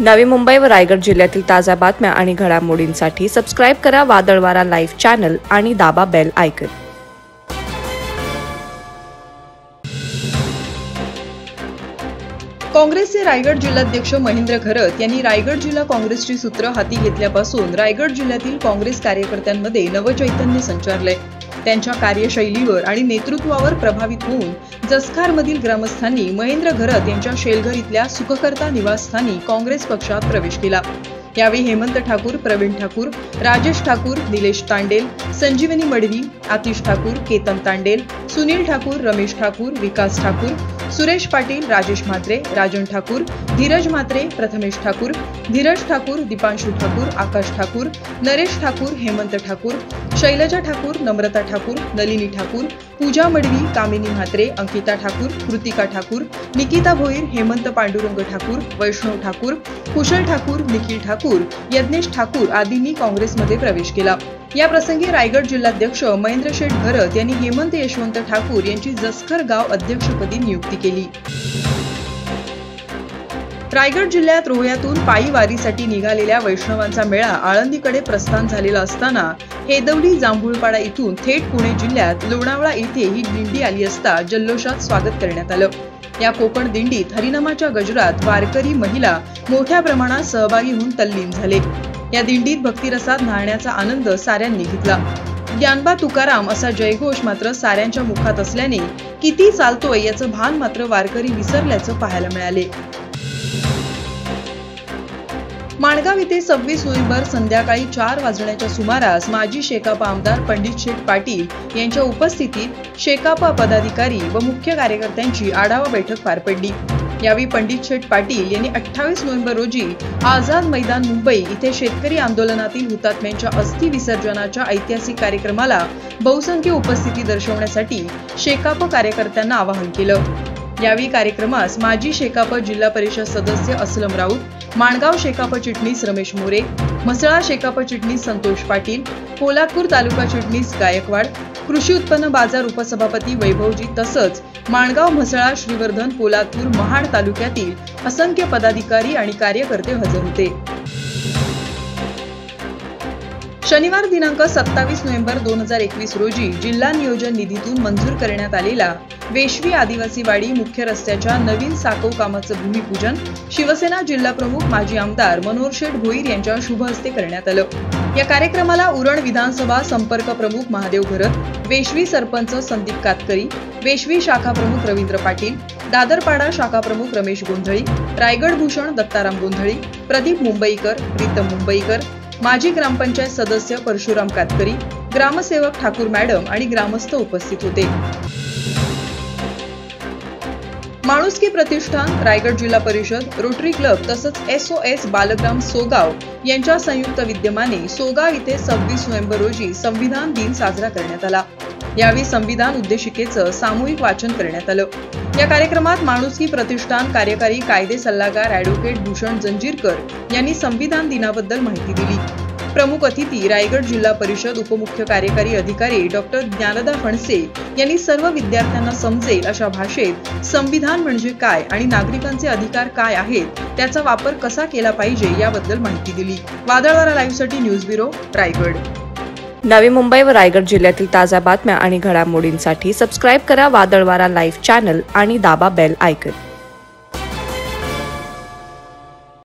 नवी मुंबई व रायगड जिल्ह्यातील ताज्या बातम्या आणि घडामोडींसाठी सबस्क्राईब करा वादळवारा लाईव्ह चॅनल आणि दाबा बेल आयकन काँग्रेसचे रायगड जिल्हाध्यक्ष महेंद्र घरत यांनी रायगड जिल्हा काँग्रेसची सूत्र हाती घेतल्यापासून रायगड जिल्ह्यातील काँग्रेस कार्यकर्त्यांमध्ये नवचैतन्य संचारलंय. त्यांच्या कार्यशैलीवर आणि नेतृत्वावर प्रभावित होऊन जसखारमधील ग्रामस्थांनी महेंद्र घरत यांच्या शेलघर इथल्या सुखकर्ता निवासस्थानी काँग्रेस पक्षात प्रवेश केला. यावेळी हेमंत ठाकूर प्रवीण ठाकूर राजेश ठाकूर निलेश तांडेल संजीवनी मडवी आतिश ठाकूर केतन तांडेल सुनील ठाकूर रमेश ठाकूर विकास ठाकूर सुरेश पाटील राजेश म्हात्रे राजन ठाकूर धीरज म्हात्रे प्रथमेश ठाकूर धीरज ठाकूर दीपांशू ठाकूर आकाश ठाकूर नरेश ठाकूर हेमंत ठाकूर शैलजा ठाकूर नम्रता ठाकूर नलिनी ठाकूर पूजा मडवी कामिनी म्हात्रे अंकिता ठाकूर कृतिका ठाकूर निकिता भोईर हेमंत पांडुरंग ठाकूर वैष्णव ठाकूर कुशल ठाकूर निखिल ठाकूर यज्ञेश ठाकूर आदींनी काँग्रेसमध्ये प्रवेश केला. या प्रसंगी रायगड जिल्हाध्यक्ष महेंद्र शेठ भरत यांनी हेमंत यशवंत ठाकूर यांची जसखर गाव अध्यक्षपदी नियुक्ती केली. रायगड जिल्ह्यात रोह्यातून पायी वारीसाठी निघालेल्या वैष्णवांचा मेळा आळंदीकडे प्रस्थान झालेला असताना हेदवली जांभूळपाडा इथून थेट पुणे जिल्ह्यात लोणावळा येथे ही दिंडी आली असता जल्लोषात स्वागत करण्यात आलं. या कोकण दिंडीत हरिनामाच्या गजरात वारकरी महिला मोठ्या प्रमाणात सहभागी होऊन तल्लीन झाले. या दिंडीत भक्तिरसात न्हाण्याचा आनंद साऱ्यांनी घेतला. ज्ञानबा तुकाराम असा जयघोष मात्र साऱ्यांच्या मुखात असल्याने किती चालतोय याचं भान मात्र वारकरी विसरल्याचं पाहायला मिळाले. माणगाव येथे सव्वीस नोव्हेंबर संध्याकाळी चार वाजण्याच्या सुमारास माजी शेकापा आमदार पंडित शेठ पाटील यांच्या उपस्थितीत शेकापा पदाधिकारी व मुख्य कार्यकर्त्यांची आढावा बैठक पार पडली. यावेळी पंडित शेठ पाटील यांनी अठ्ठावीस नोव्हेंबर रोजी आझाद मैदान मुंबई इथे शेतकरी आंदोलनातील हुतात्म्यांच्या अस्थि विसर्जनाच्या ऐतिहासिक कार्यक्रमाला बहुसंख्य उपस्थिती दर्शवण्यासाठी शेकाप कार्यकर्त्यांना आवाहन केलं. यावेळी कार्यक्रमास माजी शेकाप जिल्हा परिषद सदस्य असलम राऊत माणगाव शेकाप चिटणीस रमेश मोरे म्हसळा शेकाप चिटणीस संतोष पाटील कोल्हापूर तालुका चिटणीस गायकवाड कृषी उत्पन्न बाजार उपसभापती वैभवजी तसंच माणगाव म्हसळा श्रीवर्धन कोल्हापूर महाड तालुक्यातील असंख्य पदाधिकारी आणि कार्यकर्ते हजर होते. शनिवार दिनांक सत्तावीस नोव्हेंबर दोन हजार एकवीस रोजी जिल्हा नियोजन निधीतून मंजूर करण्यात आलेला वेशवी आदिवासी वाडी मुख्य रस्त्याच्या नवीन साकव कामाचं भूमिपूजन शिवसेना जिल्हाप्रमुख माजी आमदार मनोहर शेठ भोईर यांच्या शुभ हस्ते करण्यात आलं. या कार्यक्रमाला उरण विधानसभा संपर्क प्रमुख महादेव भरत वेशवी सरपंच संदीप कातकरी वेशवी शाखा प्रमुख रवींद्र पाटील दादरपाडा शाखा प्रमुख रमेश गोंधळी रायगड भूषण दत्ताराम गोंधळी प्रदीप मुंबईकर प्रीतम मुंबईकर माजी ग्रामपंचायत सदस्य परशुराम कातकरी ग्रामसेवक ठाकूर मॅडम आणि ग्रामस्थ उपस्थित होते. माणुसकी प्रतिष्ठान रायगड जिल्हा परिषद रोटरी क्लब तसंच एसओएस बालग्राम सोगाव यांच्या संयुक्त विद्यमाने सोगाव इथे सव्वीस नोव्हेंबर रोजी संविधान दिन साजरा करण्यात आला. यावेळी संविधान उद्देशिकेचं सामूहिक वाचन करण्यात आलं. या कार्यक्रमात माणुसकी प्रतिष्ठान कार्यकारी कायदे सल्लागार ॲडव्होकेट भूषण जंजीरकर यांनी संविधान दिनाबद्दल माहिती दिली. प्रमुख अतिथी रायगड जिल्हा परिषद उपमुख्य कार्यकारी अधिकारी डॉक्टर ज्ञानदा फणसे यांनी सर्व विद्यार्थ्यांना समजेल अशा भाषेत संविधान म्हणजे काय आणि नागरिकांचे अधिकार काय आहेत त्याचा वापर कसा केला पाहिजे याबद्दल माहिती दिली. वादळवारा लाईव्हसाठी न्यूज ब्युरो रायगड. नवी मुंबई व रायगड जिल्ह्यातील ताज्या बातम्या आणि घडामोडींसाठी सबस्क्राईब करा वादळवारा लाईव्ह चॅनल आणि दाबा बेल आयकन